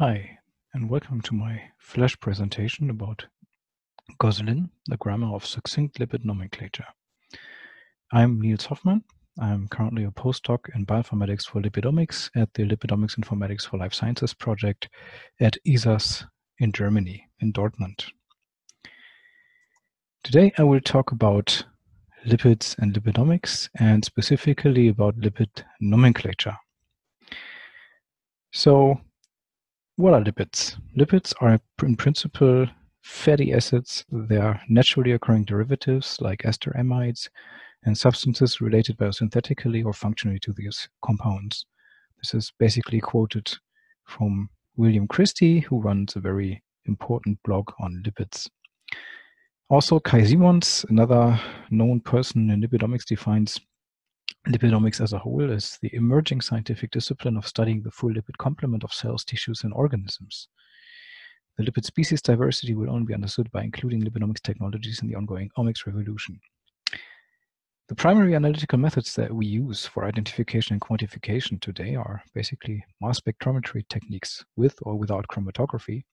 Hi, and welcome to my flash presentation about Goslin, the grammar of succinct lipid nomenclature. I'm Nils Hoffmann. I'm currently a postdoc in bioinformatics for lipidomics at the Lipidomics Informatics for Life Sciences project at ISAS in Germany, in Dortmund. Today I will talk about lipids and lipidomics and specifically about lipid nomenclature. So what are lipids? Lipids are in principle fatty acids. They are naturally occurring derivatives like ester amides and substances related biosynthetically or functionally to these compounds. This is basically quoted from William Christie, who runs a very important blog on lipids. Also, Kai Simons, another known person in lipidomics, defines Lipidomics as a whole is the emerging scientific discipline of studying the full lipid complement of cells, tissues, and organisms. The lipid species diversity will only be understood by including lipidomics technologies in the ongoing omics revolution. The primary analytical methods that we use for identification and quantification today are basically mass spectrometry techniques with or without chromatography,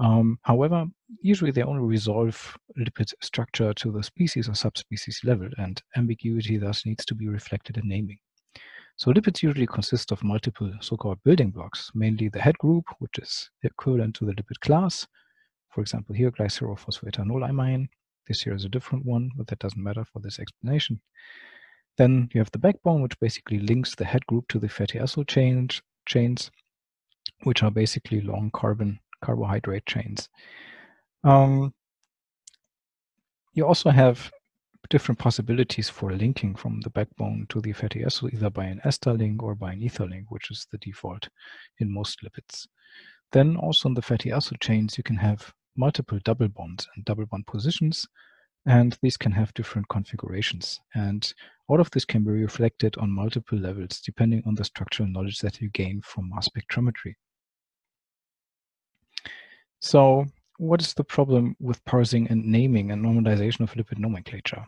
um, however, usually they only resolve lipid structure to the species or subspecies level, and ambiguity thus needs to be reflected in naming. So lipids usually consist of multiple so-called building blocks, mainly the head group, which is equivalent to the lipid class. For example, here glycerophosphate This here is a different one, but that doesn't matter for this explanation. Then you have the backbone, which basically links the head group to the fatty acyl chains, chains which are basically long carbon carbohydrate chains. Um, you also have different possibilities for linking from the backbone to the fatty acid, either by an ester link or by an ether link, which is the default in most lipids. Then also in the fatty acid chains, you can have multiple double bonds and double bond positions, and these can have different configurations. And all of this can be reflected on multiple levels, depending on the structural knowledge that you gain from mass spectrometry. So what is the problem with parsing and naming and normalization of lipid nomenclature?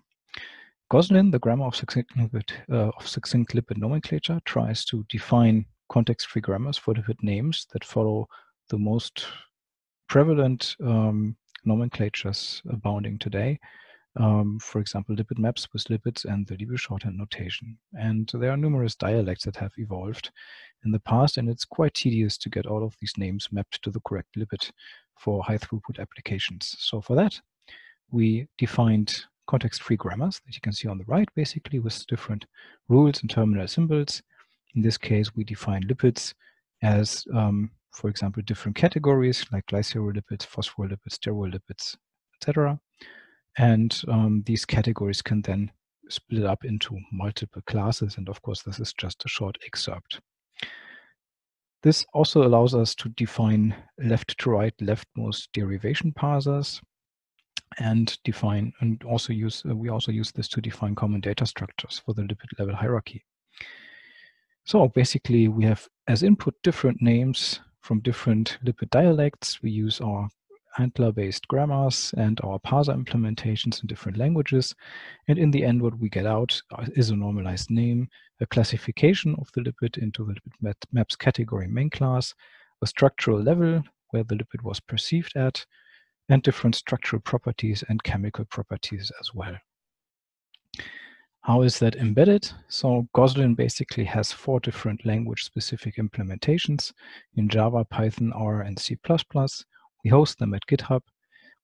Goslin, the grammar of succinct, lipid, uh, of succinct lipid nomenclature, tries to define context-free grammars for lipid names that follow the most prevalent um, nomenclatures abounding today. Um, for example, lipid maps SwissLipids and the Liebisch shorthand notation. And there are numerous dialects that have evolved in the past, and it's quite tedious to get all of these names mapped to the correct lipid for high throughput applications. So for that, we defined context-free grammars that you can see on the right, basically with different rules and terminal symbols. In this case, we define lipids as, um, for example, different categories like glycerolipids, phospholipids, sterol lipids, etc. And um, these categories can then split up into multiple classes. And of course, this is just a short excerpt. This also allows us to define left to right leftmost derivation parsers and define and also use uh, we also use this to define common data structures for the lipid level hierarchy. So basically we have as input different names from different lipid dialects. We use our ANTLR-based grammars and our parser implementations in different languages. And in the end, what we get out uh, is a normalized name, a classification of the lipid into the lipid maps category main class, a structural level where the lipid was perceived at, and different structural properties and chemical properties as well. How is that embedded? So Goslin basically has four different language-specific implementations in Java, Python, R, and C++. We host them at GitHub.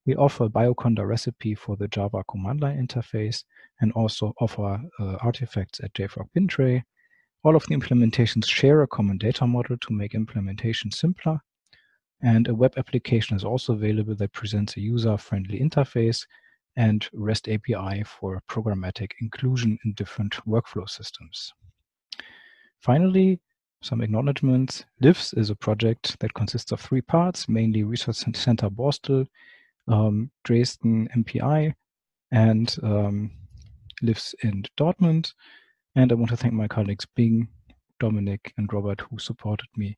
We offer a Bioconda recipe for the Java command line interface and also offer uh, artifacts at JFrog Bintray. All of the implementations share a common data model to make implementation simpler. And a web application is also available that presents a user-friendly interface and REST API for programmatic inclusion in different workflow systems. Finally, some acknowledgements. LIFS is a project that consists of three parts, mainly Research Center Borstel, um, Dresden MPI, and um, lives in Dortmund. And I want to thank my colleagues Bing, Dominic, and Robert who supported me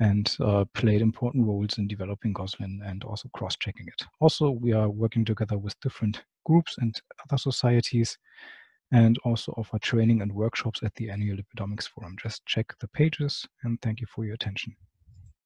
and uh, played important roles in developing Goslin and also cross-checking it. Also, we are working together with different groups and other societies and also offer training and workshops at the annual Lipidomics Forum. Just check the pages and thank you for your attention.